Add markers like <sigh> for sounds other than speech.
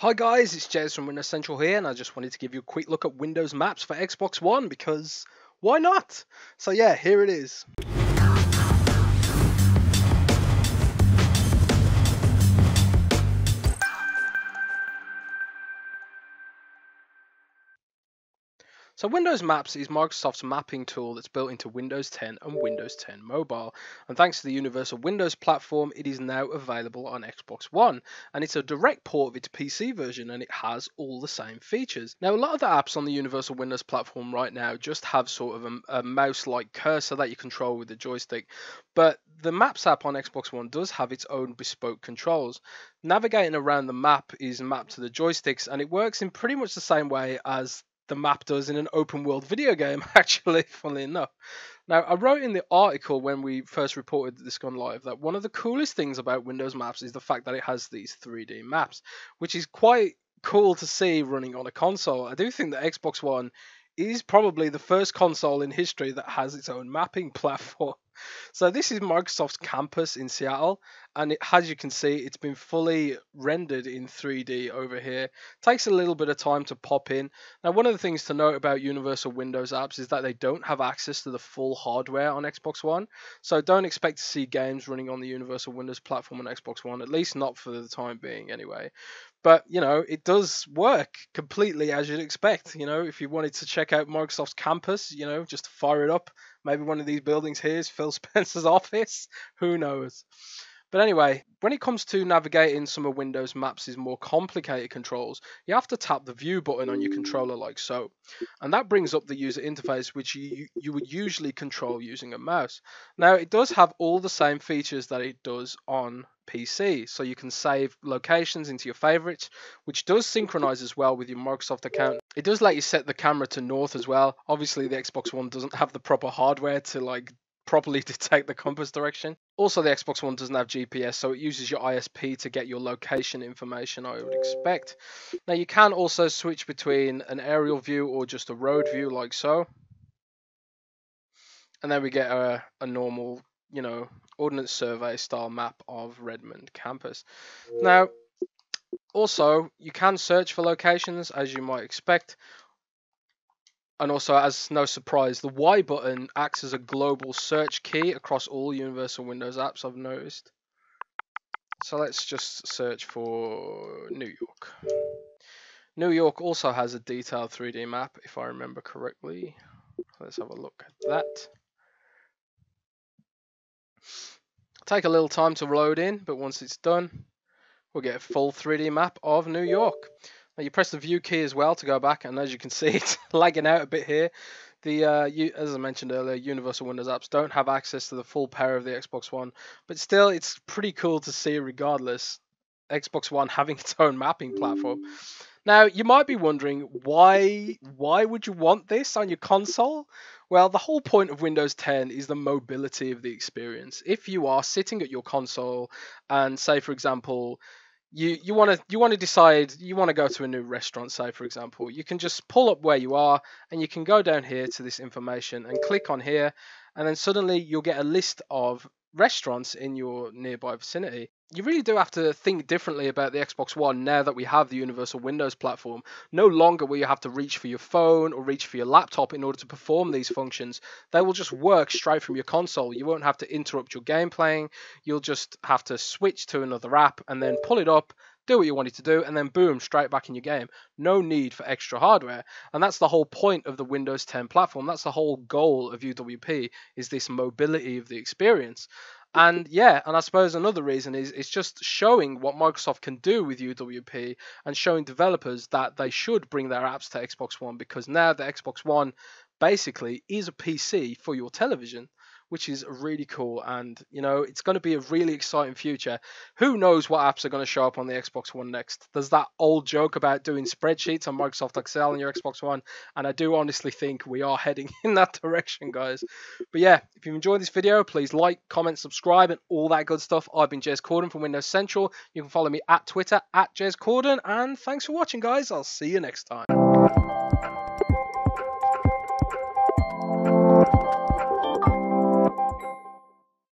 Hi guys, it's Jez from Windows Central here, and I just wanted to give you a quick look at Windows Maps for Xbox One because why not? So yeah, here it is. So Windows Maps is Microsoft's mapping tool that's built into Windows 10 and Windows 10 Mobile. And thanks to the Universal Windows platform, it is now available on Xbox One. And it's a direct port of its PC version and it has all the same features. Now, a lot of the apps on the Universal Windows platform right now just have sort of a, a mouse-like cursor that you control with the joystick. But the Maps app on Xbox One does have its own bespoke controls. Navigating around the map is mapped to the joysticks and it works in pretty much the same way as the map does in an open world video game, <laughs> actually, funnily enough. Now, I wrote in the article when we first reported this gone live that one of the coolest things about Windows Maps is the fact that it has these 3D maps, which is quite cool to see running on a console. I do think that Xbox One is probably the first console in history that has its own mapping <laughs> platform. So this is Microsoft's campus in Seattle, and it, as you can see, it's been fully rendered in 3D over here. Takes a little bit of time to pop in. Now, one of the things to note about Universal Windows apps is that they don't have access to the full hardware on Xbox One, so don't expect to see games running on the Universal Windows platform on Xbox One, at least not for the time being, anyway. But you know, it does work completely as you'd expect. You know, if you wanted to check out Microsoft's campus, you know, just fire it up. Maybe one of these buildings here is Phil <laughs> Spencer's office. Who knows? But anyway, when it comes to navigating some of Windows Maps' more complicated controls, you have to tap the View button on your controller like so. And that brings up the user interface which you, you would usually control using a mouse. Now, it does have all the same features that it does on PC. So you can save locations into your favorites, which does synchronize as well with your Microsoft account. It does let you set the camera to north as well. Obviously, the Xbox One doesn't have the proper hardware to like properly <laughs> detect the compass direction. Also, the Xbox One doesn't have GPS, so it uses your ISP to get your location information, I would expect. Now, you can also switch between an aerial view or just a road view, like so. And then we get a, a normal, you know, Ordnance Survey style map of Redmond campus. Now, also, you can search for locations, as you might expect, and also, as no surprise, the Y button acts as a global search key across all Universal Windows apps I've noticed. So let's just search for New York. New York also has a detailed 3D map, if I remember correctly. Let's have a look at that. Take a little time to load in, but once it's done, we'll get a full 3D map of New York. You press the view key as well to go back, and as you can see, <laughs> it's lagging out a bit here. The uh, you, as I mentioned earlier, Universal Windows apps don't have access to the full power of the Xbox One, but still, it's pretty cool to see, regardless, Xbox One <laughs> having its own mapping platform. Now, you might be wondering why why would you want this on your console? Well, the whole point of Windows 10 is the mobility of the experience. If you are sitting at your console and say for example, you you want to you want to decide you want to go to a new restaurant say for example you can just pull up where you are and you can go down here to this information and click on here and then suddenly you'll get a list of restaurants in your nearby vicinity. You really do have to think differently about the Xbox One now that we have the Universal Windows platform. No longer will you have to reach for your phone or reach for your laptop in order to perform these functions. They will just work straight from your console. You won't have to interrupt your game playing. You'll just have to switch to another app and then pull it up, do what you wanted to do, and then boom, straight back in your game. No need for extra hardware. And that's the whole point of the Windows 10 platform. That's the whole goal of UWP is this mobility of the experience. And yeah, and I suppose another reason is it's just showing what Microsoft can do with UWP and showing developers that they should bring their apps to Xbox One because now the Xbox One basically is a PC for your television which is really cool. And, you know, it's going to be a really exciting future. Who knows what apps are going to show up on the Xbox One next? There's that old joke about doing spreadsheets on Microsoft Excel on your Xbox One. And I do honestly think we are <laughs> heading in that direction, guys. But yeah, if you've enjoyed this video, please like, comment, subscribe, and all that good stuff. I've been Jez Corden from Windows Central. You can follow me at Twitter at Jez Corden. And thanks for watching, guys. I'll see you next time.